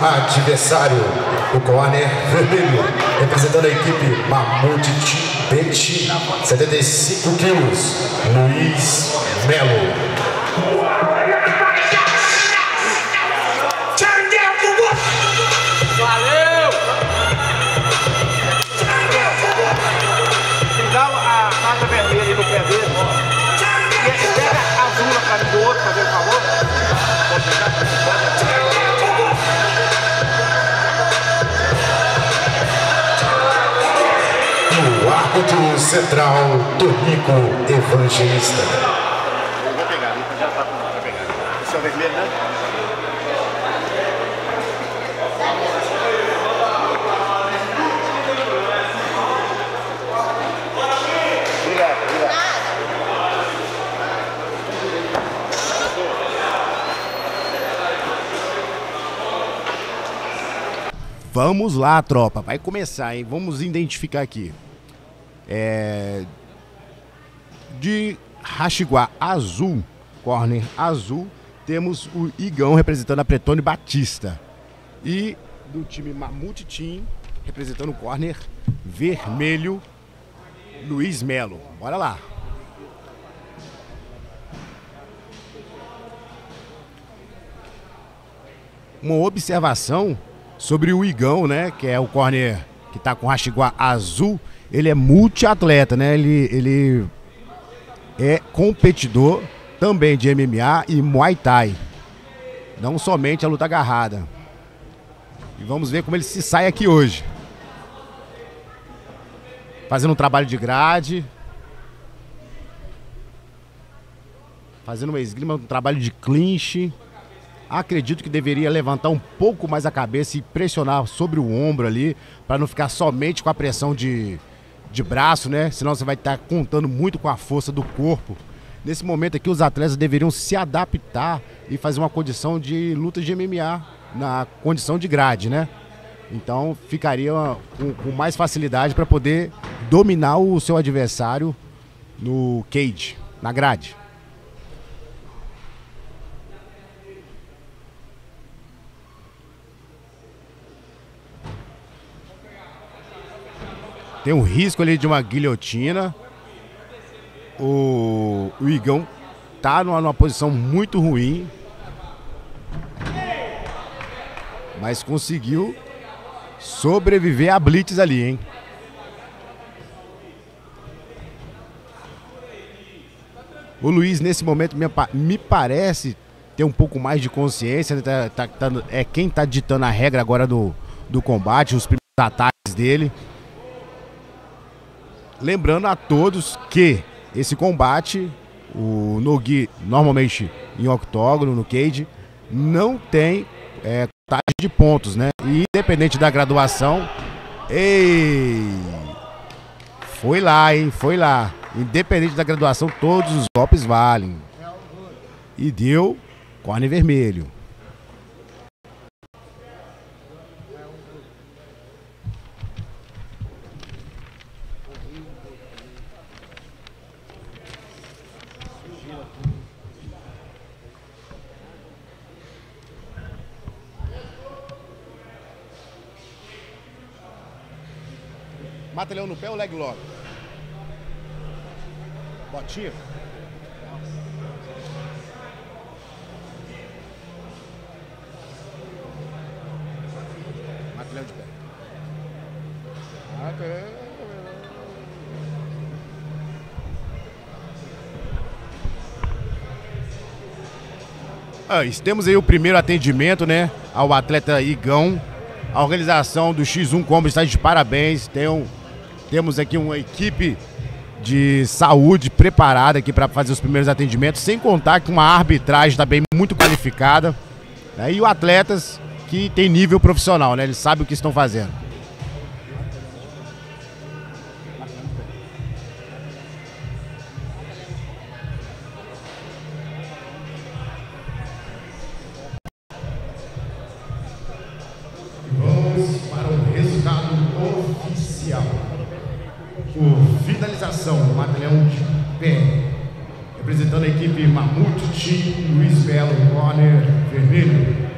adversário, o corner vermelho, representando a equipe Mamute Tibete, 75 quilos, Luiz Melo. Árbitro central, Tonico Evangelista. Eu vou pegar, já tá com pegar. Esse é vermelho, né? Vamos lá, tropa. Vai começar, hein? Vamos identificar aqui. É... De Rachiguá azul, corner azul, temos o Igão representando a Pretone Batista. E do time Mamute Team, representando o corner vermelho, Luiz Melo. Bora lá. Uma observação sobre o Igão, né? Que é o corner que tá com Rachiguá azul. Ele é multiatleta, né? Ele, ele é competidor também de MMA e Muay Thai. Não somente a luta agarrada. E vamos ver como ele se sai aqui hoje. Fazendo um trabalho de grade. Fazendo uma esgrima, um trabalho de clinch. Acredito que deveria levantar um pouco mais a cabeça e pressionar sobre o ombro ali, para não ficar somente com a pressão de, de braço, né? Senão você vai estar contando muito com a força do corpo. Nesse momento aqui, os atletas deveriam se adaptar e fazer uma condição de luta de MMA na condição de grade, né? Então ficaria com, com mais facilidade para poder dominar o seu adversário no cage, na grade. Tem um risco ali de uma guilhotina. O, o Igão tá numa, numa posição muito ruim. Mas conseguiu sobreviver a blitz ali, hein? O Luiz, nesse momento, me, me parece ter um pouco mais de consciência. né? Tá- tá- tá- é quem tá ditando a regra agora do, do combate, os primeiros ataques dele. Lembrando a todos que esse combate, o Nogi, normalmente em octógono, no cage, não tem é, de pontos, né? E independente da graduação, ei, foi lá, hein? Foi lá. Independente da graduação, todos os golpes valem. E deu corne vermelho. Mata leão no pé ou leg lock? Botinha? Mata leão de pé. Ah, isso, temos aí o primeiro atendimento, né? Ao atleta Igão. A organização do X1 Combo está de parabéns. Tem um- temos aqui uma equipe de saúde preparada aqui para fazer os primeiros atendimentos, sem contar com uma arbitragem também muito qualificada. né? E o atletas que tem nível profissional, né? Eles sabem o que estão fazendo. Vamos para o resultado oficial. Por finalização, Matleão de pé. Representando a equipe Mamute Team, Luiz Belo, corner vermelho.